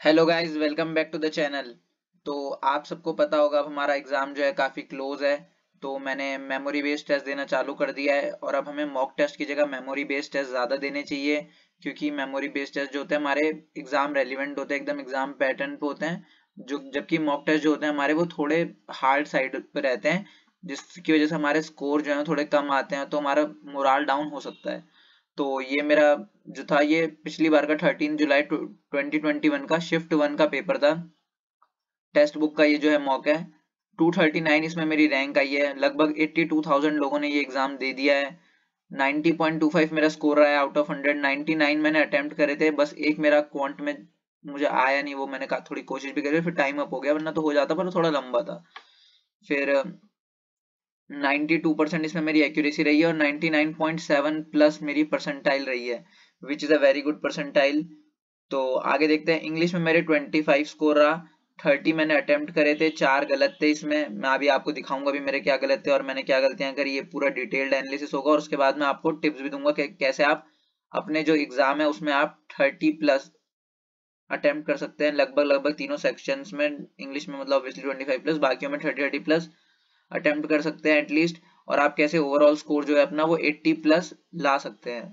Hello guys welcome back to the channel तो आप सबको पता होगा, अब हमारा एग्ज़ाम जो है काफ़ी क्लोज है। तो मैंने मेमोरी बेस्ड टेस्ट देना चालू कर दिया है और अब हमें मॉक टेस्ट की जगह मेमोरी बेस्ड टेस्ट ज़्यादा देने चाहिए, क्योंकि मेमोरी बेस्ड टेस्ट जो होते हैं, हमारे एग्ज़ाम रेलिवेंट होते हैं, एकदम एग्ज़ाम पैटर्न पे होते हैं। जो, जबकि मॉक टेस्ट जो होते हैं, हमारे वो थोड़े हार्ड साइड पे रहते हैं, जिसकी वजह से हमारे स्कोर जो है थोड़े कम आते हैं तो हमारा मोराल डाउन हो सकता है। तो ये मेरा जो था, ये पिछली बार का thirteen July twenty twenty one का शिफ्ट वन का पेपर था। टेक्स्ट बुक का ये जो है मौका है। टू थर्टी नाइन इसमें मेरी रैंक आई है। लगभग एट्टी टू थाउज़ेंड लोगों ने ये एग्ज़ाम दे दिया है। नाइनटी पॉइंट टू फाइव मेरा स्कोर रहा है out of hundred ninety nine मैंने अटेम्प्ट करे थे। बस एक मेरा क्वांट में मुझे आया नहीं, वो मैंने कहा थोड़ी कोशिश भी करी, फिर टाइम अप हो गया, वरना तो हो जाता, पर थोड़ा लंबा था। फिर 92 परसेंट इसमें मेरी एक्यूरेसी रही है और 99.7 प्लस मेरी परसेंटाइल रही है which is a very good percentile तो आगे देखते हैं इंग्लिश में मेरे 25 स्कोर रहा 30 मैंने अटेम्प्ट करे थे, चार गलत थे इसमें। मैं अभी आपको दिखाऊँगा भी मेरे क्या गलत थे और मैंने क्या गलतियाँ करी, ये पूरा डिटेल्ड एनालिसिस होगा। और उसके बाद मैं आपको टिप्स भी दूँगा कि कैसे आप अपने जो एग्ज़ाम है उसमें आप 30 प्लस अटेम्प्ट कर सकते हैं लगभग लगभग तीनों सेक्शंस में। इंग्लिश में मतलब ऑब्वियसली 25 प्लस बाकियों में 30 30 प्लस अटेम्प्ट कर सकते हैं एटलीस्ट, और आप कैसे ओवरऑल स्कोर जो है अपना वो 80 प्लस ला सकते हैं।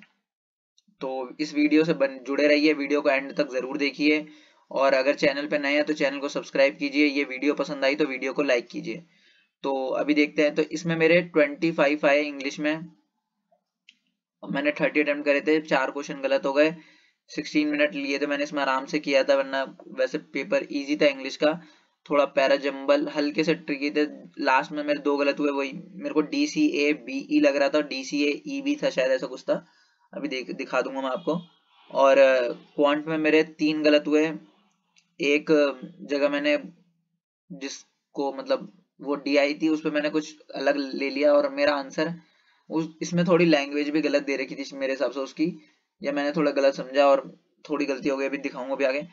तो इस वीडियो से बन, जुड़े रहिए, वीडियो को एंड तक ज़रूर देखिए, और अगर चैनल पे नए हैं तो चैनल को सब्सक्राइब कीजिए, ये वीडियो पसंद आई तो वीडियो को लाइक कीजिए। तो अभी देखते हैं तो इसमें मेरे 25 आए इंग्लिश में मैंने 30 अटेम्प्ट करे थे, चार क्वेश्चन गलत हो गए 16 मिनट लिए थे मैंने इसमें आराम से किया था, वरना वैसे पेपर इजी था इंग्लिश का थोड़ा पैरा जम्बल हल्के से ट्रिकी थे। लास्ट में मेरे दो गलत हुए, वही। मेरे को D C A B E लग रहा था डी सी ए ई भी था शायद ऐसा कुछ था। अभी देख, दिखा दूँगा मैं आपको। और क्वांट में मेरे तीन गलत हुए। एक जगह मैंने जिसको मतलब वो डी आई थी, उस पर मैंने कुछ अलग ले लिया, और मेरा आंसर उस, इसमें थोड़ी लैंग्वेज भी गलत दे रखी थी मेरे हिसाब से उसकी। या मैंने थोड़ा गलत समझा, और थोड़ी गलती हो गई, अभी दिखाऊँगा भी आगे।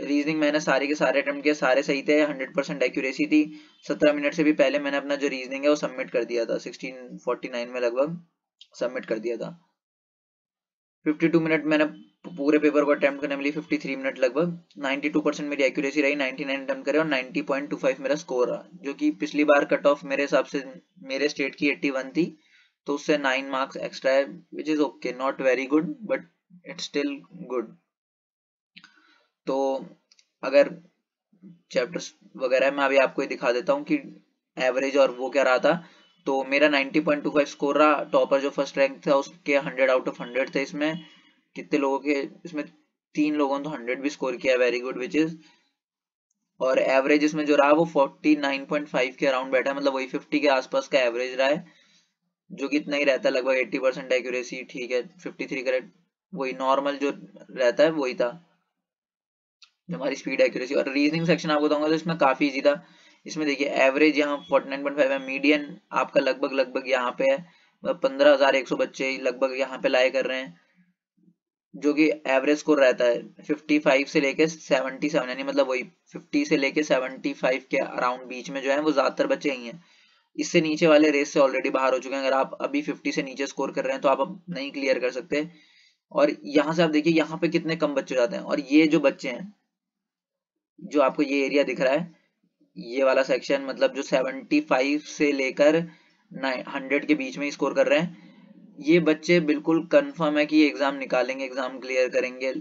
रीजनिंग मैंने सारे के सारे अटेम्प्ट किए, सारे सही थे हंड्रेड परसेंट एक्यूरेसी थी। सत्रह मिनट से भी पहले मैंने अपना जो रीजनिंग है वो सबमिट कर दिया था। सिक्सटीन फोर्टी नाइन में लगभग सबमिट कर दिया था। फिफ्टी टू मिनट मैंने पूरे पेपर को अटेम्प्ट करने में फिफ्टी थ्री मिनट लगभग। नाइन्टी टू परसेंट मेरी एक्यूरेसी रही नाइन्टी नाइन अटेम्प्ट करे और नाइन्टी पॉइंट टू फाइव मेरा स्कोर रहा, जो कि पिछली बार कट ऑफ़ मेरे हिसाब से मेरे स्टेट की एट्टी वन थी। तो उससे नाइन मार्क्स एक्स्ट्रा है which is okay not very good but it's still good तो अगर चैप्टर्स वगैरह मैं अभी आपको दिखा देता हूँ कि एवरेज और वो क्या रहा था तो मेरा 90.25 स्कोर रहा टॉपर जो फ़र्स्ट रैंक था उसके 100 आउट ऑफ़ 100 थे इसमें। कितने लोगों के, इसमें तीन लोगों ने तो 100 भी स्कोर किया वेरी गुड विच इज़ और एवरेज इसमें जो रहा वो 49.5 के अराउंड बैठा मतलब वही 50 के आसपास का एवरेज रहा है, जो कि इतना ही रहता है, लगभग 80 परसेंट एक्यूरेसी ठीक है 53 करेक्ट, वही नॉर्मल जो रहता है, वही था। हमारी स्पीड एक्यूरेसी और रीजनिंग सेक्शन आपको बताऊँगा तो इसमें काफ़ी इजी था। इसमें देखिए एवरेज यहाँ 49.5 है मीडियन आपका लगभग लगभग यहाँ पे है। मतलब पंद्रह हज़ार एक सौ बच्चे लगभग यहाँ पे लाए कर रहे हैं, जो कि एवरेज स्कोर रहता है। 55 से लेके 77 यानी मतलब वही 50 से लेके 75 के अराउंड बीच में जो है, वो ज़्यादातर बच्चे ही हैं। इससे नीचे वाले रेस से ऑलरेडी बाहर हो चुके हैं। अगर आप अभी 50 से नीचे स्कोर कर रहे हैं तो आप अब नहीं क्लियर कर सकते। और यहाँ से आप देखिए, यहाँ पे कितने कम बच्चे जाते हैं। और ये जो बच्चे हैं जो आपको ये एरिया दिख रहा है ये वाला सेक्शन मतलब जो 75 से लेकर 100 के बीच में स्कोर कर रहे हैं। ये बच्चे बिल्कुल कंफर्म है कि एग्ज़ाम निकालेंगे एग्ज़ाम क्लियर करेंगे।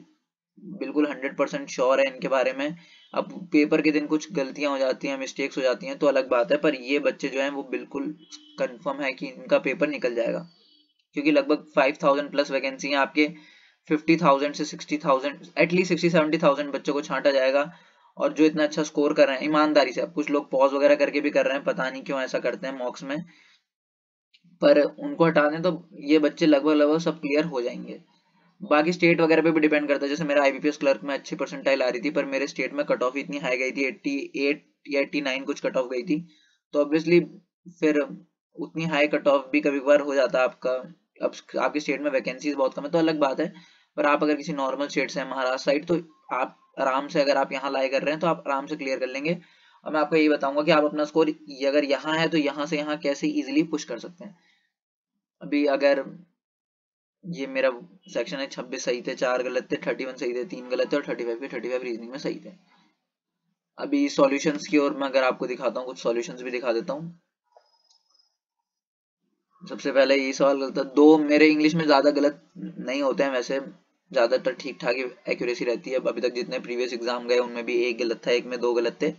बिल्कुल 100 परसेंट श्योर है इनके बारे में। अब पेपर के दिन कुछ गलतियाँ हो जाती हैं मिस्टेक्स हो जाती हैं तो अलग बात है पर ये बच्चे जो हैं वो बिल्कुल कंफर्म है कि इनका पेपर निकल जाएगा। क्योंकि लगभग 5000 प्लस वैकेंसी हैं आपके 50,000 से 60,000 एटलीस्ट 60 70,000 बच्चों को छांटा जाएगा। और जो इतना अच्छा स्कोर कर रहे हैं, ईमानदारी से। अब कुछ लोग पॉज वगैरह करके भी कर रहे हैं, पता नहीं क्यों ऐसा करते हैं मॉक्स में। पर उनको हटा दें तो ये बच्चे लगभग लगभग सब क्लियर हो जाएँगे। बाकी स्टेट वगैरह पे भी डिपेंड करता है। जैसे मेरा आईबीपीएस क्लर्क में अच्छी परसेंटाइल आ रही थी, पर मेरे स्टेट में कट ऑफ़ इतनी हाई गई थी 88 या 89 कुछ कट ऑफ़ गई थी। तो ऑब्वियसली फिर उतनी हाई कट ऑफ़ भी कभी बार हो जाता है आपका। अब आपके स्टेट में वैकेंसीज बहुत कम है तो अलग बात है। पर आप अगर किसी नॉर्मल स्टेट से महाराष्ट्र साइड तो आप आराम से अगर आप यहाँ लाई कर रहे हैं तो आप आराम से क्लियर कर लेंगे। और मैं आपको यही बताऊँगा कि आप अपना स्कोर अगर यहाँ है तो यहाँ से यहाँ कैसे इजिली पुश कर सकते हैं। अभी अगर ये मेरा सेक्शन है, छब्बीस सही थे, चार गलत थे थर्टी वन सही थे, तीन गलत थे और thirty five thirty five reasoning में सही थे। अभी सॉल्यूशंस की ओर मैं अगर आपको दिखाता हूँ, कुछ सॉल्यूशंस भी दिखा देता हूँ। सबसे पहले ये सवाल गलत था। दो मेरे इंग्लिश में ज़्यादा गलत नहीं होते हैं, वैसे ज़्यादातर ठीक ठाक एक्यूरेसी रहती है। अभी तक जितने प्रीवियस एग्ज़ाम गए, उनमें भी एक गलत था, एक में दो गलत थे।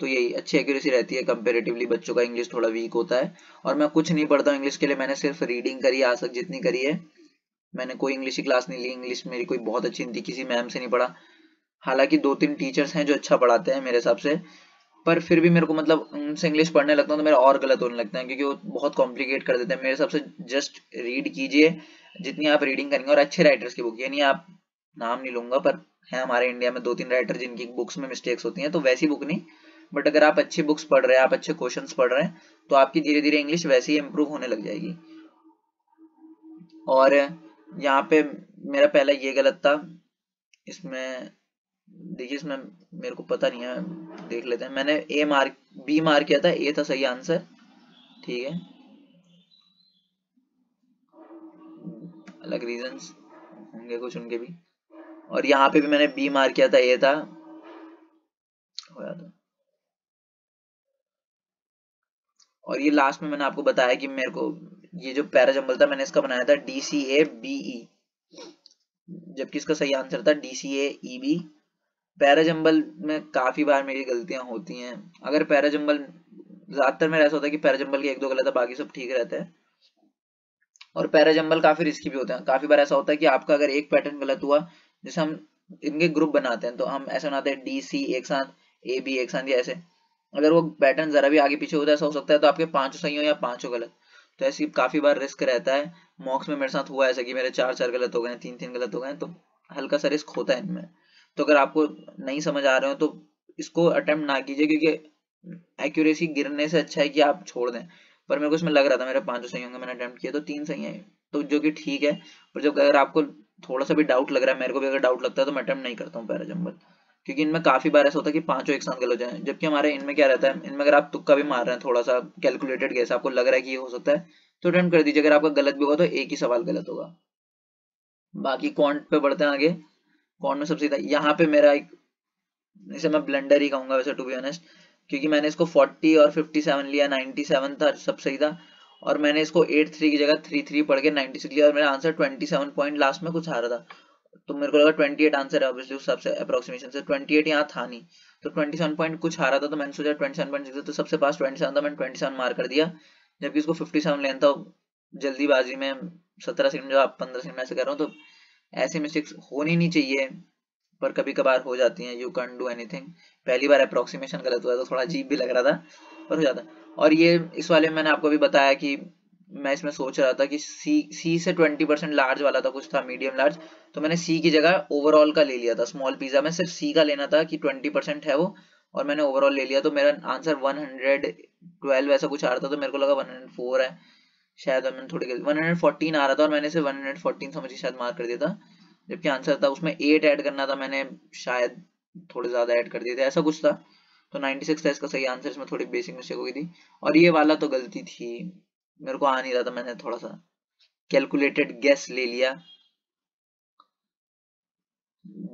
तो यही अच्छी एक्यूरेसी रहती है। कंपेरेटिवली बच्चों का इंग्लिश थोड़ा वीक होता है। और मैं कुछ नहीं पढ़ता हूँ इंग्लिश के लिए, मैंने सिर्फ़ रीडिंग करी आज तक जितनी करी है। मैंने कोई इंग्लिश क्लास नहीं ली। इंग्लिश मेरी कोई बहुत अच्छी नहीं थी, किसी मैम से नहीं पढ़ा। हालाँकि दो तीन टीचर्स हैं जो अच्छा पढ़ाते हैं मेरे हिसाब से। पर फिर भी मेरे को मतलब उनसे इंग्लिश पढ़ने लगता हूँ तो मेरा और गलत होने लगता है, क्योंकि वो बहुत कॉम्प्लिकेट कर देते हैं। मेरे हिसाब से जस्ट रीड कीजिए। जितनी आप रीडिंग करेंगे और अच्छे राइटर्स की बुक यानी आप नाम नहीं लूँगा, पर है हमारे इंडिया में दो तीन राइटर जिनकी बुक्स में मिस्टेक्स होती हैं तो वैसी बुक नहीं। बट अगर आप अच्छी बुक्स पढ़ रहे हैं, आप अच्छे क्वेश्चन पढ़ रहे हैं तो आपकी धीरे धीरे इंग्लिश वैसे ही इम्प्रूव होने लग जाएगी। और यहाँ पे मेरा पहला ये गलत था। इसमें, देखिए इसमें मेरे को पता नहीं है, देख लेते हैं। मैंने ए मार्क बी मार्क किया था ए था सही आंसर ठीक है? अलग रीजंस होंगे कुछ उनके भी। और यहाँ पे भी मैंने बी मार किया था ए था। होया था और ये लास्ट में मैंने आपको बताया कि मेरे को ये जो पैराजम्बल था, मैंने इसका बनाया था D C A B E जबकि इसका सही आंसर था D C A E B parajumble में काफ़ी बार मेरी गलतियाँ होती हैं। अगर पैरा पैराजम्बल ज़्यादातर मेरा ऐसा होता है कि पैरा पैराजम्बल के एक दो गलत है, बाकी सब ठीक रहते हैं। और पैराजम्बल काफ़ी रिस्की भी होते हैं। काफ़ी बार ऐसा होता है कि आपका अगर एक पैटर्न गलत हुआ, जैसे हम इनके ग्रुप बनाते हैं तो हम ऐसे बनाते हैं डी सी एक साथ ए बी एक साथ, या ऐसे। अगर वो पैटर्न जरा भी आगे पीछे होता है, ऐसा हो सकता है तो आपके पाँचों सही हो या पाँचों गलत। तो ऐसी काफ़ी बार रिस्क रहता है। मॉक्स में मेरे साथ हुआ ऐसा कि मेरे चार चार गलत हो गए तीन तीन गलत हो गए तो हल्का सा रिस्क होता है इनमें। तो अगर आपको नहीं समझ आ रहे हो तो इसको अटेम्प्ट ना कीजिए, क्योंकि एक्यूरेसी गिरने से अच्छा है कि आप छोड़ दें। पर मेरे को इसमें लग रहा था मेरे पाँचों सही होंगे, मैंने अटेम्प्ट किया तो तीन सही है। तो जो कि ठीक है, पर जब अगर आपको थोड़ा सा भी डाउट लग रहा है, मेरे को भी अगर डाउट लगता है तो मैं अटेम्प्ट नहीं करता हूँ पैराजम्बल क्योंकि इनमें काफ़ी बार ऐसा होता है कि पाँचों एक साथ गलत हो जाए। जबकि हमारे इनमें क्या रहता है, इनमें अगर आप तुक्का भी मार रहे हैं, थोड़ा सा कैलकुलेटेड गैस आपको लग रहा है कि ये हो सकता है तो अटेम्प्ट कर दीजिए। अगर आपका गलत भी होगा तो एक ही सवाल गलत होगा। बाकी क्वांट पे बढ़ते हैं आगे। क्वांट में सबसे यहाँ पे मेरा एक इसे मैं ब्लेंडर ही कहूँगा वैसे टू बी ऑनेस्ट क्योंकि मैंने इसको 40 और 57 लिया 97 था सब सही था। और मैंने इसको 83 की जगह 33 पढ़ के 96 लिया और मेरा आंसर 27 पॉइंट लास्ट में कुछ आ रहा था। तो मेरे को लगा 28 आंसर है ऑब्वियसली उस हिसाब से अप्रोक्सीमेशन से। 28 यहाँ था नहीं। तो 27 पॉइंट कुछ आ रहा था तो मैंने सोचा 27.6 तो सबसे पास 27 था, मैंने 27 मार्क कर दिया। जबकि इसको 57 लेना था जल्दीबाजी में 17 सेकंड जो आप 15 सेकंड ऐसे कर रहा हूँ तो ऐसी मिस्टेक्स होनी नहीं चाहिए। पर कभी कभार हो जाती हैं। यू कैन डू एनीथिंग पहली बार अप्रोक्सीमेशन गलत हुआ तो थोड़ा अजीब भी लग रहा था, पर हो जाता। और ये, इस वाले में मैंने आपको भी बताया कि मैं इसमें सोच रहा था कि सी सी से ट्वेंटी परसेंट लार्ज वाला था, कुछ था मीडियम लार्ज तो मैंने सी की जगह ओवरऑल का ले लिया था। स्मॉल पिज्जा में सिर्फ़ सी का लेना था कि ट्वेंटी परसेंट है वो, और मैंने ओवरऑल ले लिया तो मेरा आंसर वन हंड्रेड ट्वेल्व ऐसा कुछ आ रहा था तो मेरे को लगा वन हंड्रेड फोर है। शायद मैंने थोड़ी वन हंड्रेड फोर्टीन आ रहा था और मैंने इसे वन हंड्रेड फोर्टीन समझ शायद मार्क कर दिया था। जबकि आंसर था, उसमें एट ऐड करना था, मैंने शायद थोड़े ज़्यादा ऐड कर दिए थे, ऐसा कुछ था। तो 96 था, इसका सही आंसर इसमें थोड़ी बेसिक मिस्टेक हो गई थी। और ये वाला तो गलती थी। मेरे को आ नहीं रहा था, मैंने थोड़ा सा कैलकुलेटेड गैस ले लिया,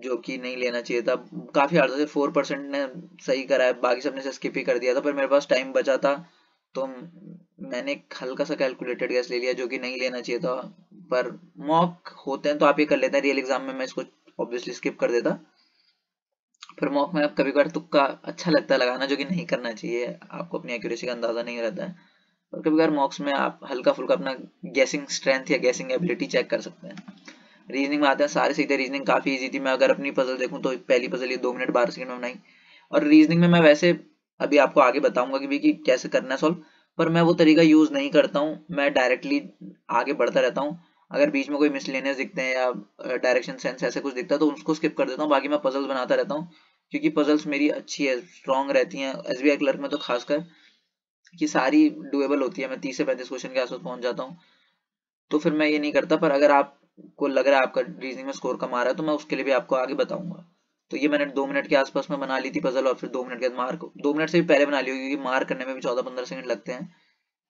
जो कि नहीं लेना चाहिए था। काफ़ी हार्ड था फोर परसेंट ने सही करा है, बाकी सबने से स्किप ही कर दिया था, पर मेरे पास टाइम बचा था। तो मैंने हल्का सा कैलकुलेटेड गैस ले लिया जो कि नहीं लेना चाहिए था, पर मॉक होते हैं तो आप ये कर लेते हैं रियल एग्ज़ाम में मैं इसको ऑब्वियसली स्किप कर देता। फिर मॉक में आप कभी कभार तुक्का अच्छा लगता है लगाना, जो कि नहीं करना चाहिए, आपको अपनी एक्यूरेसी का अंदाज़ा नहीं रहता है। और कभी कभार मॉक्स में आप हल्का फुल्का अपना गैसिंग स्ट्रेंथ या गैसिंग एबिलिटी चेक कर सकते हैं। रीजनिंग में आते हैं, सारे सीधे रीजनिंग काफ़ी इजी थी। मैं अगर अपनी पजल देखूँ तो पहली पजल ये दो मिनट, बारह सेकंड में बनाई। और रीजनिंग में मैं वैसे अभी आपको आगे बताऊँगा कि भी कि कैसे करना है सॉल्व पर मैं वो तरीका यूज़ नहीं करता हूँ। मैं डायरेक्टली आगे बढ़ता रहता हूँ। अगर बीच में कोई मिसलेनियस दिखते हैं या डायरेक्शन सेंस ऐसे कुछ दिखता है तो उसको स्किप कर देता हूँ। बाकी मैं पजल्स बनाता रहता हूँ, क्योंकि पजल्स मेरी अच्छी है स्ट्रॉन्ग रहती हैं। एस बी आई क्लर्क में तो खासकर कि सारी डुएबल होती है। मैं तीस से पैंतीस क्वेश्चन के आसपास पहुँच जाता हूँ। तो फिर मैं ये नहीं करता, पर अगर आपको लग रहा है आपका रीजनिंग में स्कोर कम आ रहा है तो मैं उसके लिए भी आपको आगे बताऊँगा। तो ये मैंने दो मिनट के आसपास में बना ली थी पजल और फिर दो मिनट के मार्क दो मिनट से भी पहले बना ली होगी क्योंकि मार्क करने में भी चौदह पंद्रह सेकंड लगते हैं।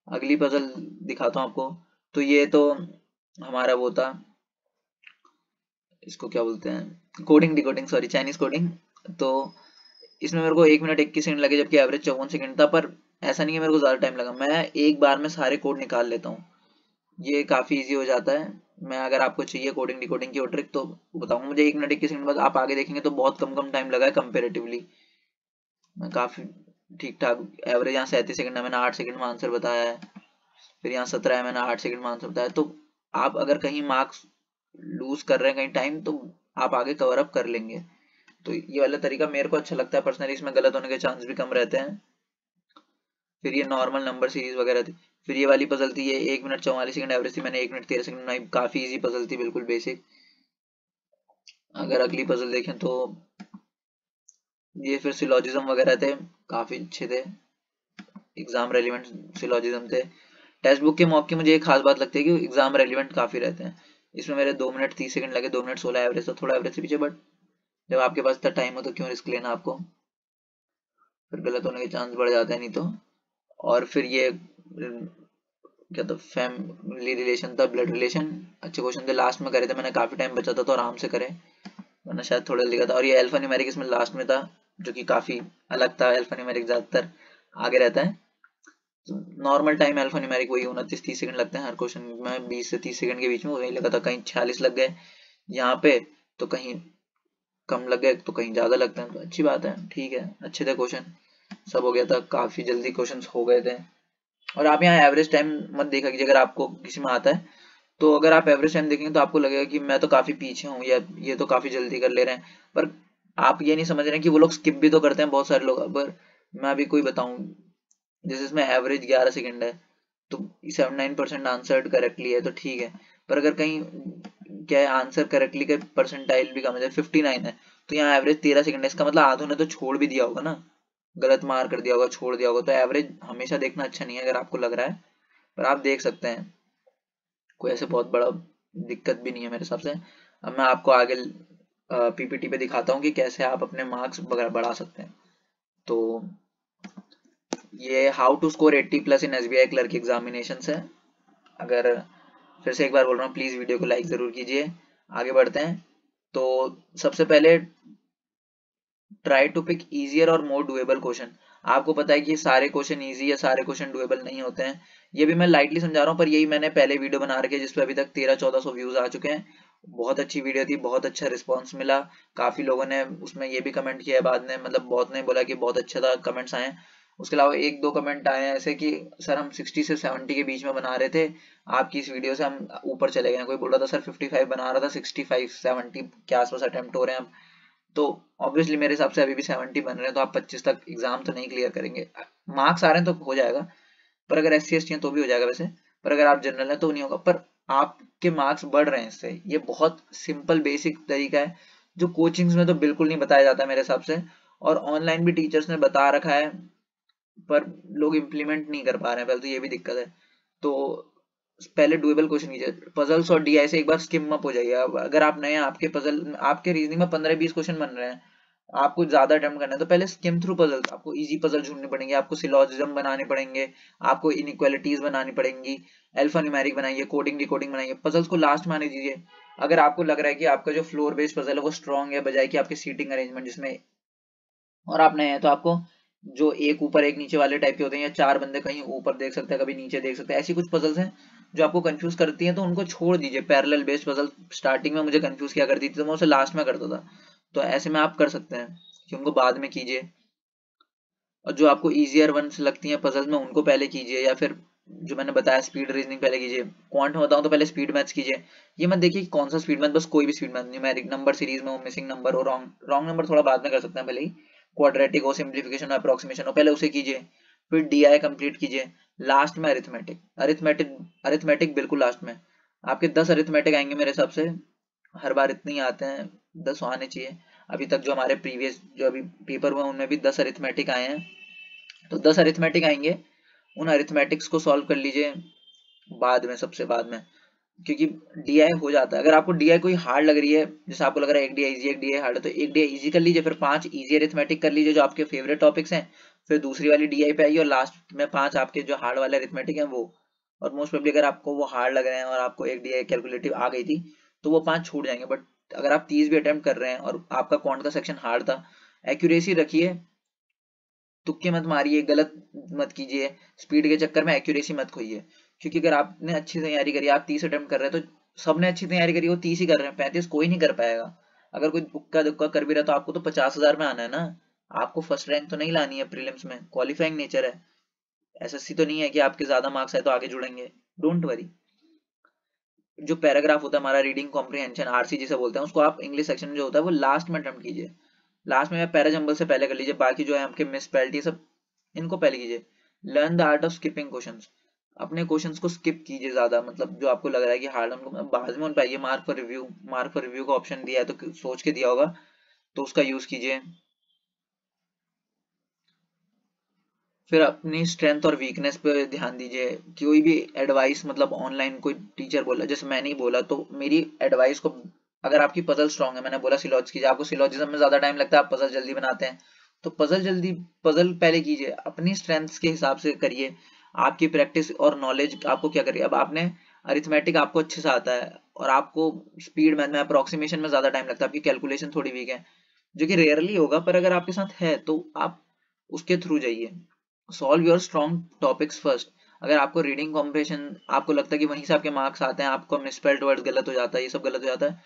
अगली पजल दिखाता हूँ आपको। तो ये तो हमारा वो था। इसको क्या बोलते हैं? Coding decoding sorry Chinese coding तो इसमें मेरे को एक मिनट इक्कीस सेकंड लगे जबकि एवरेज चौवन सेकंड था, पर ऐसा नहीं है मेरे को ज़्यादा टाइम लगा। मैं एक बार में सारे कोड निकाल लेता हूँ। ये काफ़ी इजी हो जाता है। मैं अगर आपको चाहिए कोडिंग डिकोडिंग की ट्रिक तो बताऊँगा। मुझे एक मिनट, इक्कीस सेकंड बाद आप आगे देखेंगे तो बहुत कम कम टाइम लगा है कंपेरेटिवली मैं काफ़ी ठीक ठाक एवरेज यहाँ सैंतीस सेकंड है, मैंने आठ सेकंड में आंसर बताया है। फिर यहाँ सत्रह है, मैंने आठ सेकंड में आंसर बताया तो आप अगर कहीं मार्क्स लूज कर रहे हैं कहीं टाइम तो आप आगे कवर अप कर लेंगे। तो ये वाला तरीका मेरे को अच्छा लगता है पर्सनली इसमें गलत होने के चांस भी कम रहते हैं। फिर ये नॉर्मल नंबर सीरीज़ वगैरह थी। फिर ये वाली पजल थी, ये एक मिनट चौवालीस सेकंड एवरेज थी, मैंने एक मिनट तेरह सेकंड बनाई काफ़ी इजी पजल थी, बिल्कुल बेसिक अगर अगली पजल देखें तो ये फिर सिलोजिज्म वगैरह थे, काफ़ी अच्छे थे। एग्ज़ाम रेलिवेंट सिलोजिज्म थे। टेक्स्ट बुक के मौके मुझे एक खास बात लगती है कि एग्ज़ाम रेलिवेंट काफ़ी रहते हैं। इसमें मेरे दो मिनट तीस सेकंड लगे, दो मिनट सोलह एवरेज तो थोड़ा एवरेज से पीछे बट जब आपके पास इतना टाइम हो तो क्यों रिस्क लेना आपको? फिर गलत होने के चांस बढ़ जाते हैं, नहीं तो। और फिर ये, क्या था फैमिली रिलेशन था ब्लड रिलेशन अच्छे क्वेश्चन थे। लास्ट में करे थे मैंने, काफ़ी टाइम बचा था तो आराम से करे। वरना शायद थोड़ा लिखा था और ये अल्फ़ा न्यूमेरिक इसमें लास्ट में था, जो कि काफ़ी अलग था अल्फ़ा न्यूमेरिक ज़्यादातर आगे रहता है। नॉर्मल टाइम अल्फ़ा न्यूमेरिक वही उनतीस, तीस सेकंड लगते हैं हर क्वेश्चन में। बीस से तीस सेकंड के बीच में वही लगा था। कहीं छियालीस लग गए यहाँ पे तो कहीं कम लग गए तो कहीं ज़्यादा लगते हैं। तो अच्छी बात है, ठीक है, अच्छे थे क्वेश्चन सब हो गया था, काफ़ी जल्दी क्वेश्चन हो गए थे। और आप यहाँ एवरेज टाइम मत देखा कीजिए, अगर आपको किसी में आता है। तो अगर आप एवरेज टाइम देखेंगे तो आपको लगेगा कि मैं तो काफ़ी पीछे हूँ, या ये तो काफ़ी जल्दी कर ले रहे हैं। पर आप ये नहीं समझ रहे कि वो लोग स्किप भी तो करते हैं बहुत सारे लोग। पर मैं अभी कोई बताऊँ, जैसे इसमें एवरेज ग्यारह सेकेंड है तो seven nine percent answer correctly है तो ठीक है। पर अगर कहीं क्या है आंसर करेक्टली का परसेंटाइल भी कम है फिफ्टी नाइन है तो यहाँ एवरेज तेरह सेकंड है, इसका मतलब आधों ने तो छोड़ भी दिया होगा ना। गलत मार कर दिया होगा, छोड़ दिया होगा। तो एवरेज हमेशा देखना अच्छा नहीं है अगर आपको लग रहा है, पर आप देख सकते हैं। कोई ऐसे बहुत बड़ा दिक्कत भी नहीं है मेरे हिसाब से। अब मैं आपको आगे पीपीटी पे दिखाता हूँ कि कैसे आप अपने मार्क्स बढ़ा सकते हैं। तो ये how to score 80 plus in S B I clerk examination है। अगर फिर से एक बार बोल रहा हूँ प्लीज़ वीडियो को लाइक ज़रूर कीजिए। आगे बढ़ते हैं। तो सबसे पहले ट्राई टू पिक इजियर और मोर डुएबल क्वेश्चन आपको पता है कि सारे क्वेश्चन इजी या सारे क्वेश्चन डुएबल नहीं होते हैं। ये भी मैं लाइटली समझा रहा हूँ, पर यही मैंने पहले वीडियो बना रखे जिसपे अभी तक तेरह चौदह सौ व्यूज़ आ चुके हैं। बहुत अच्छी वीडियो थी, बहुत अच्छा रिस्पॉन्स मिला। काफ़ी लोगों ने उसमें ये भी कमेंट किया है, बाद में मतलब बहुत ने बोला कि बहुत अच्छा था कमेंट्स आए। उसके अलावा एक दो कमेंट आए ऐसे कि सर हम 60 से 70 के बीच में बना रहे थे। आपकी इस वीडियो से हम ऊपर चले गए कोई बोल रहा था, सर 55 बना रहा था 65 70 के आसपास अटेम्प्ट हो रहे हैं तो ऑब्वियसली मेरे हिसाब से अभी भी 70 बन रहे हैं तो आप 25 तक एग्ज़ाम तो नहीं क्लियर करेंगे। मार्क्स आ रहे हैं तो हो जाएगा, पर अगर एस सी तो भी हो जाएगा वैसे, पर अगर आप जनरल है तो नहीं होगा। पर आपके मार्क्स बढ़ रहे हैं इससे, ये बहुत सिंपल बेसिक तरीका है, जो कोचिंग्स में तो बिल्कुल नहीं बताया जाता मेरे हिसाब से, और ऑनलाइन भी टीचर्स ने बता रखा है, पर लोग इम्प्लीमेंट नहीं कर पा रहे हैं, पहले तो ये भी दिक्कत है। तो पहले डुएबल क्वेश्चन कीजिए। पजल्स और डीआई से एक बार स्किम अप हो जाइए। अगर आप नए आपके पजल आपके रीजनिंग में पंद्रह बीस क्वेश्चन बन रहे हैं, आपको ज़्यादा अटेम्प्ट करना है तो पहले स्किम थ्रू पजल आपको इजी पजल ढूँढने पड़ेंगे, आपको सिलोजिज्म बनाने पड़ेंगे, आपको इनइक्वालिटीज बनानी पड़ेंगी एल्फा न्यूमेरिक बनाइए कोडिंग डिकोडिंग बनाइए। पजल्स को लास्ट माने दीजिए। अगर आपको लग रहा है कि आपका जो फ्लोर बेस्ड पजल है, वो स्ट्रॉन्ग है, बजाय कि आपके सीटिंग अरेंजमेंट जिसमें और आप नए हैं तो आपको जो एक ऊपर, एक नीचे वाले टाइप के होते हैं, या चार बंदे कहीं ऊपर देख सकते हैं, कभी नीचे देख सकते हैं, ऐसी कुछ पजल्स हैं जो आपको कंफ्यूज करती हैं तो उनको छोड़ दीजिए। पैरेलल बेस्ड पजल स्टार्टिंग में मुझे कंफ्यूज किया करती थी तो मैं उसे लास्ट में करता था। तो ऐसे में आप कर सकते हैं कि उनको बाद में कीजिए। और जो आपको इजियर वंस लगती हैं पजल्स में, उनको पहले कीजिए, या फिर जो मैंने बताया स्पीड रीजनिंग पहले कीजिए। क्वांट में बताऊँ तो पहले स्पीड मैथ्स कीजिए। ये मत देखिए कौन सा स्पीड मैथ बस कोई भी speed math numeric number series में हो मिसिंग नंबर हो रॉन्ग रॉन्ग नंबर थोड़ा बाद में कर सकते हैं पहले ही। क्वाड्रेटिक हो सिंप्लीफिकेशन हो अप्रोक्सीमेशन हो, पहले उसे कीजिए। फिर डी आई कंप्लीट कीजिए। लास्ट में अरिथमेटिक अरिथमेटिक अरिथमेटिक बिल्कुल लास्ट में. आपके दस अरिथमेटिक आएँगे मेरे हिसाब से. हर बार इतने ही आते हैं, दस आने चाहिए. अभी तक जो हमारे प्रीवियस जो अभी पेपर हुए उनमें भी दस अरिथमेटिक आए हैं. तो दस अरिथमेटिक आएँगे. उन अरिथमेटिक्स को सॉल्व कर लीजिए बाद में, सबसे बाद में. क्योंकि डीआई हो जाता है. अगर आपको डीआई कोई हार्ड लग रही है, जैसे आपको लग रहा है एक डी इजी एक डीआई हार्ड है तो एक डी इजी कर लीजिए. फिर पाँच इजी अरिथमेटिक कर लीजिए जो आपके फेवरेट टॉपिक्स हैं. फिर दूसरी वाली डी आई पे आइए और लास्ट में पाँच आपके जो हार्ड वाले अरिथमेटिक हैं वो। और मोस्ट प्रोबेबली अगर आपको वो हार्ड लग रहे हैं और आपको एक डी आई कैलकुलेटिव आ गई थी तो वो पाँच छूट जाएँगे। बट अगर आप तीस भी अटेम्प्ट कर रहे हैं और आपका कॉन्ट का सेक्शन हार्ड था एक्यूरेसी रखिए, तुक्के मत मारिए, गलत मत कीजिए स्पीड के चक्कर में एक्यूरेसी मत खोइए। क्योंकि अगर आपने अच्छी तैयारी करी, आप तीस अटेम्प्ट कर रहे हैं तो सबने अच्छी तैयारी करी, वो तीस ही कर रहे हैं, पैंतीस कोई नहीं कर पाएगा। अगर कोई उक्का दुक्का कर भी रहा तो आपको तो पचास हज़ार में आना है ना। आपको फ़र्स्ट रैंक तो नहीं लानी है प्रीलिम्स में। क्वालिफाइंग नेचर है। एसएससी तो नहीं है कि आपके ज़्यादा मार्क्स है तो आगे जुड़ेंगे। डोंट वरी जो पैराग्राफ होता है हमारा रीडिंग कॉम्प्रिहेंशन आरसी जिसे बोलते हैं, उसको आप इंग्लिश सेक्शन में जो होता है वो लास्ट में अटेम्प्ट कीजिए। लास्ट में पैरा जंबल से पहले कर लीजिए। बाकी जो है आपके मिस पेल्टी सब, इनको पहले कीजिए। Learn the art of skipping question अपने क्वेश्चंस को स्किप कीजिए ज़्यादा। मतलब जो आपको लग रहा है कि हार्ड उनको बाद में उन पाइए mark for review mark for review का ऑप्शन दिया है तो सोच के दिया होगा तो उसका यूज़ कीजिए। फिर अपनी स्ट्रेंथ और वीकनेस पे ध्यान दीजिए। कोई भी एडवाइस मतलब ऑनलाइन कोई टीचर बोला, जैसे मैं नहीं बोला तो मेरी एडवाइस को, अगर आपकी पजल स्ट्रॉन्ग है, मैंने बोला सिलॉज कीजिए। आपको सिलॉजिज्म में ज़्यादा टाइम लगता है, आप पजल जल्दी बनाते हैं। तो पजल जल्दी पजल पहले कीजिए। अपनी स्ट्रेंथ के हिसाब से करिए। आपकी प्रैक्टिस और नॉलेज आपको क्या करिए? अब आपने अरिथमेटिक आपको अच्छे से आता है, और आपको स्पीड मैथ में अप्रोक्सीमेशन में ज़्यादा टाइम लगता है। आपकी कैलकुलेशन थोड़ी वीक है, जो कि रेयरली होगा, पर अगर आपके साथ है तो आप उसके थ्रू जाइए। Solve your strong topics first अगर आपको रीडिंग कॉम्पिटिशन आपको लगता है कि वहीं से आपके मार्क्स आते हैं, आपको मिसपेल्ड वर्ड्स गलत हो जाता है, ये सब गलत हो जाता है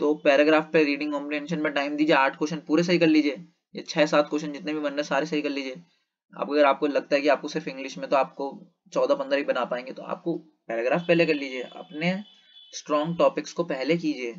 तो पैराग्राफ पे रीडिंग कॉम्प्रिहेंशन में टाइम दीजिए, आठ क्वेश्चन पूरे सही कर लीजिए, ये छह सात क्वेश्चन जितने भी बन रहे सारे सही कर लीजिए। अब अगर आपको लगता है कि आपको सिर्फ़ इंग्लिश में तो आपको चौदह पंद्रह ही बना पाएँगे तो आपको पैराग्राफ पहले कर लीजिए, अपने स्ट्रॉन्ग टॉपिक्स को पहले कीजिए।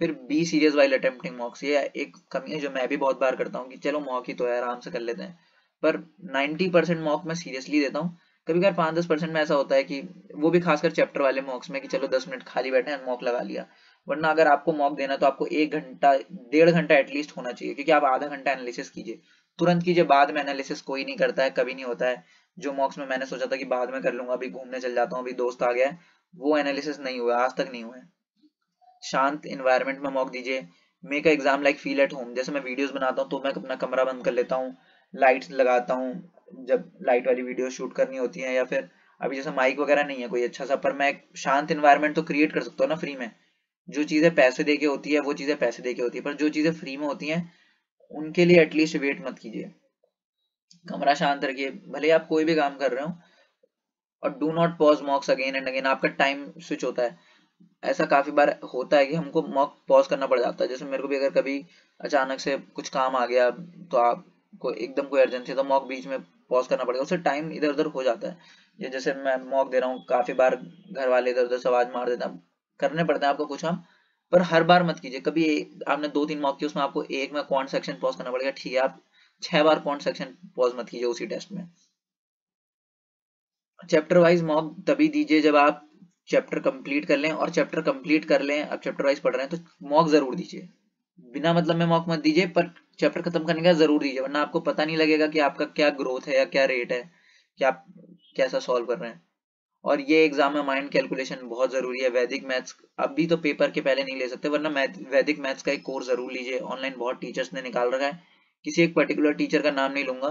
फिर be serious while attempting mocks ये एक कमी है जो मैं भी बहुत बार करता हूँ कि चलो मॉक ही तो है, आराम से कर लेते हैं। पर 90 परसेंट मॉक मैं सीरियसली देता हूँ। कभी कभी पाँच दस परसेंट में ऐसा होता है कि वो भी खासकर चैप्टर वाले मॉक्स में कि चलो दस मिनट खाली बैठे हैं मॉक लगा लिया। वरना अगर आपको मॉक देना तो आपको एक घंटा, डेढ़ घंटा एटलीस्ट होना चाहिए, क्योंकि आप आधा घंटा एनालिसिस कीजिए। तुरंत कीजिए, बाद में एनालिसिस कोई नहीं करता है, कभी नहीं होता है। जो मॉक्स में मैंने सोचा था कि बाद में कर लूँगा, अभी घूमने चल जाता हूँ, अभी दोस्त आ गया है, वो एनालिसिस नहीं हुआ, आज तक नहीं हुआ है। शांत इन्वायरमेंट में मॉक दीजिए। Make exam like feel at home जैसे मैं वीडियोस बनाता हूँ तो मैं अपना कमरा बंद कर लेता हूँ। लाइट्स लगाता हूँ, जब लाइट वाली वीडियो शूट करनी होती है या फिर अभी जैसे माइक वगैरह नहीं है कोई अच्छा सा, पर मैं शांत इन्वायरमेंट तो क्रिएट कर सकता हूँ ना फ्री में। जो चीज़ें पैसे दे के होती है, वो चीज़ें पैसे दे के होती है, पर जो चीज़ें फ्री में होती हैं, उनके लिए एटलीस्ट वेट मत कीजिए। कमरा शांत रखिए, भले आप कोई भी काम कर रहे हो, और do not pause mocks again and again आपका टाइम स्विच होता है। ऐसा काफ़ी बार होता है कि हमको मॉक पॉज करना पड़ जाता है। जैसे मेरे को भी अगर कभी अचानक से कुछ काम आ गया तो आपको एकदम कोई अर्जेंसी तो मॉक बीच में पॉज करना पड़ेगा। उससे टाइम इधर उधर हो जाता है। ये जैसे मैं मॉक दे रहा हूँ, काफ़ी बार घर वाले इधर उधर से आवाज़ मार देते करने पड़ते हैं आपको कुछ काम पर हर बार मत कीजिए। कभी आपने दो तीन मॉक किए, उसमें आपको एक में कौन सेक्शन पॉज करना पड़ेगा। ठीक है, आप छह बार कौन सेक्शन पॉज मत कीजिए उसी टेस्ट में। चैप्टर वाइज मॉक तभी दीजिए जब आप चैप्टर कंप्लीट कर लें, और चैप्टर कंप्लीट कर लें, आप चैप्टर वाइज पढ़ रहे हैं तो मॉक ज़रूर दीजिए। बिना मतलब में मॉक मत दीजिए, पर चैप्टर खत्म करने का ज़रूर दीजिए, वरना आपको पता नहीं लगेगा कि आपका क्या ग्रोथ है या क्या रेट है, कि आप कैसा सॉल्व कर रहे हैं। और ये एग्ज़ाम में माइंड कैलकुलेशन बहुत ज़रूरी है, वैदिक मैथ्स अभी तो पेपर के पहले नहीं ले सकते, वरना मैथ वैदिक मैथ्स का एक कोर्स ज़रूर लीजिए ऑनलाइन बहुत टीचर्स ने निकाल रखा है। किसी एक पर्टिकुलर टीचर का नाम नहीं लूँगा,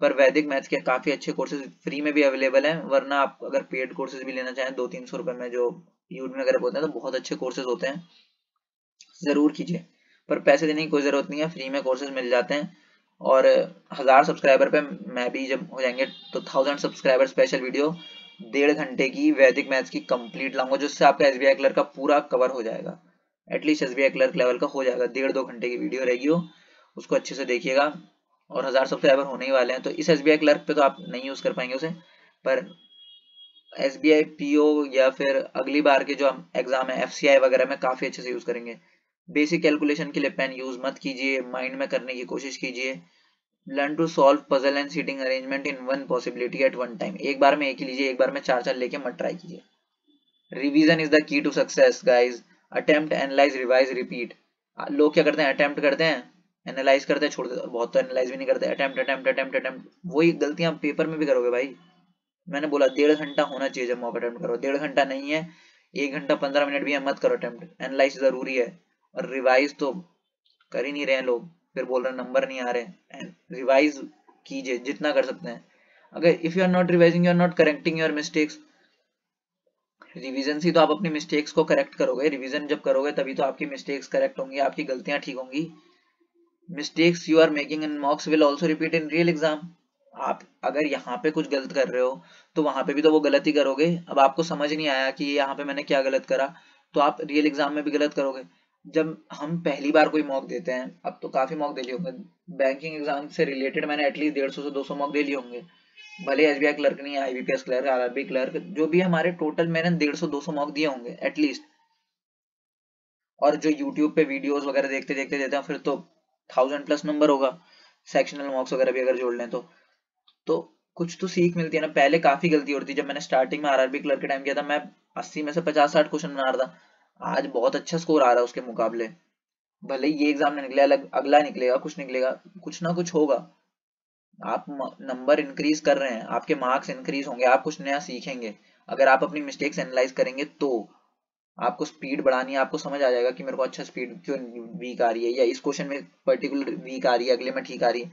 पर वैदिक मैथ्स के काफ़ी अच्छे कोर्सेज फ्री में भी अवेलेबल हैं, वरना आप अगर पेड कोर्सेज भी लेना चाहें दो तीन सौ रुपए में जो यूट्यूब वगैरह होते हैं तो बहुत अच्छे कोर्सेज होते हैं। ज़रूर कीजिए। पर पैसे देने की कोई ज़रूरत नहीं है फ्री में कोर्सेज मिल जाते हैं। और हज़ार सब्सक्राइबर पे मैं भी जब हो जाएँगे तो थाउज़ेंड सब्सक्राइबर स्पेशल वीडियो डेढ़ घंटे की वैदिक मैथ्स की कंप्लीट लाऊँगा जिससे आपका एस बी क्लर्क का पूरा कवर हो जाएगा। At least S B clerk level का हो जाएगा, डेढ़ दो घंटे की वीडियो रहेगी वो, उसको अच्छे से देखिएगा। और हज़ार सब्सक्राइबर होने ही वाले हैं तो इस एस बी क्लर्क पे तो आप नहीं यूज़ कर पाएँगे उसे। पर एस बी या फिर अगली बार के जो हम एग्ज़ाम है FCI वगैरह में काफ़ी अच्छे से यूज़ करेंगे। बेसिक कैलकुलेशन के लिए पेन यूज़ मत कीजिए माइंड में करने की कोशिश कीजिए। Learn to solve puzzle and seating arrangement in one possibility at one time एक बार में एक ही लीजिए, एक बार में चार चार लेके मत ट्राई कीजिए। Revision is the key to success guys attempt analyse revise repeat लोग क्या करते हैं? अटेम्प्ट करते हैं एनालाइज करते हैं, छोड़ देते हैं बहुत तो एनालाइज भी नहीं करते। अटेम्प्ट अटेम्प्ट अटेम्प्ट अटेम्प्ट वही गलतियाँ पेपर में भी करोगे भाई। मैंने बोला, डेढ़ घंटा होना चाहिए जब मॉक अटेम्प्ट करो। डेढ़ घंटा नहीं है, एक घंटा पंद्रह मिनट भी है, मत करो अटेम्प्ट एनालाइज ज़रूरी है। रिवाइज तो कर ही नहीं रहे हैं लोग। फिर बोल रहे नंबर नहीं आ रहे रिवाइज कीजिए, जितना कर सकते हैं। अगर if you are not revising you are not correcting your mistakes revision से तो आप अपनी मिस्टेक्स को करेक्ट करोगे। रिवीजन जब करोगे, तभी तो आपकी मिस्टेक्स करेक्ट होंगी, आपकी गलतियाँ ठीक होंगी। Mistakes you are making in mocks will also repeat in real exam आप अगर यहाँ पे कुछ गलत कर रहे हो तो वहाँ पे भी तो वो गलत ही करोगे। अब आपको समझ नहीं आया कि यहाँ पे मैंने क्या गलत करा तो आप रियल एग्ज़ाम में भी गलत करोगे। जब हम पहली बार कोई मॉक देते हैं, अब तो काफ़ी मॉक दे लिए होंगे। बैंकिंग एग्ज़ाम से रिलेटेड मैंने एटलीस्ट डेढ़ सौ से दो सौ मॉक दे लिए होंगे। भले एस बी क्लर्क नहीं I BPS clerk RRB clerk जो भी हमारे टोटल मैंने डेढ़ सौ, दो सौ मॉक दिए होंगे एटलीस्ट और जो यूट्यूब पे वीडियोस वगैरह देखते देखते देते हैं, फिर तो थाउज़ेंड प्लस नंबर होगा। सेक्शनल मॉक्स वगैरह भी अगर जोड़ लें तो। तो कुछ तो सीख मिलती है ना। पहले काफ़ी गलती होती जब मैंने स्टार्टिंग में आरआरबी क्लर्क के टाइम किया था, मैं अस्सी में से पचास, साठ क्वेश्चन बना रहा था। आज बहुत अच्छा स्कोर आ रहा है उसके मुकाबले। भले ये एग्ज़ाम नहीं निकले, अलग, अगला निकलेगा, कुछ निकलेगा, कुछ ना कुछ होगा। आप नंबर इंक्रीज कर रहे हैं, आपके मार्क्स इंक्रीज होंगे, आप कुछ नया सीखेंगे। अगर आप अपनी मिस्टेक्स एनालाइज करेंगे तो आपको स्पीड बढ़ानी है, आपको समझ आ जाएगा कि मेरे को अच्छा स्पीड क्यों वीक आ रही है, या इस क्वेश्चन में पर्टिकुलर वीक आ रही है, अगले में ठीक आ रही है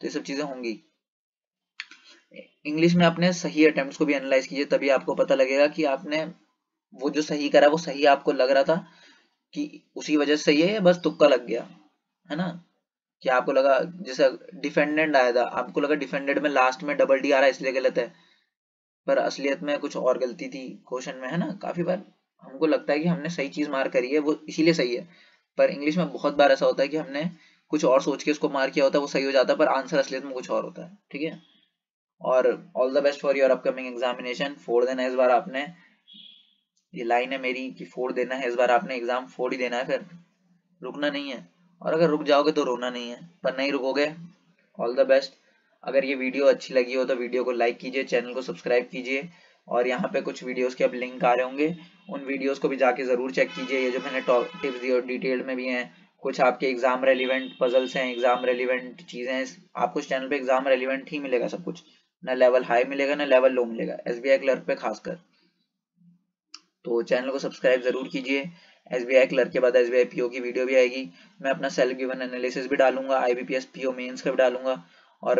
तो ये सब चीज़ें होंगी। इंग्लिश में अपने सही अटेम्प्ट को भी एनालाइज कीजिए, तभी आपको पता लगेगा कि आपने वो जो सही करा, वो सही आपको लग रहा था कि उसी वजह से सही है बस तुक्का लग गया? है ना? कि आपको लगा, जैसे डिफेंडेंट आया था, आपको लगा डिफेंडेंट में लास्ट में डबल डी आ रहा है, इसलिए गलत है। पर असलियत में कुछ और गलती थी क्वेश्चन में, है ना? काफ़ी बार हमको लगता है कि हमने सही चीज़ मार करी है, वो इसीलिए सही है। पर इंग्लिश में बहुत बार ऐसा होता है कि हमने कुछ और सोच के उसको मार किया होता है, वो सही हो जाता है, पर आंसर असलियत में कुछ और होता है, ठीक है? और all the best for your upcoming examination four देना इस बार आपने ये लाइन है मेरी कि फोड़ देना है, इस बार आपने एग्ज़ाम फोड़ ही देना है फिर। रुकना नहीं है। और अगर रुक जाओगे तो रोना नहीं है, पर नहीं रुकोगे ऑल द बेस्ट अगर ये वीडियो अच्छी लगी हो तो वीडियो को लाइक कीजिए चैनल को सब्सक्राइब कीजिए, और यहाँ पे कुछ वीडियोस के अब लिंक आ रहे होंगे। उन वीडियोस को भी जाके ज़रूर चेक कीजिए। ये जो मैंने टिप्स दी और डिटेल में भी हैं, कुछ आपके एग्ज़ाम रेलिवेंट पजल्स हैं एग्ज़ाम रेलिवेंट चीज़ें हैं, आपको इस चैनल पे एग्ज़ाम रेलिवेंट ही मिलेगा सब कुछ। ना लेवल हाई मिलेगा, ना लेवल लो मिलेगा। एस बी क्लर्क पे खासकर। तो चैनल को सब्सक्राइब ज़रूर कीजिए। एस बी आई क्लर्क के बाद एस बी आई पीओ की वीडियो भी आएगी। मैं अपना सेल्फ गिवन एनालिसिस भी डालूँगा I B P S P O mains का भी डालूँगा। और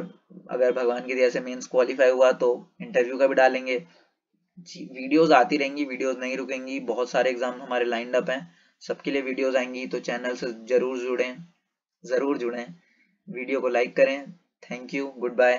अगर भगवान की दया से मेंस क्वालिफाई हुआ तो इंटरव्यू का भी डालेंगे। वीडियोस आती रहेंगी वीडियोस नहीं रुकेंगी। बहुत सारे एग्ज़ाम हमारे लाइंड अप हैं। सबके लिए वीडियोस आएँगी तो चैनल से ज़रूर जुड़ें ज़रूर जुड़ें। वीडियो को लाइक करें। Thank you good bye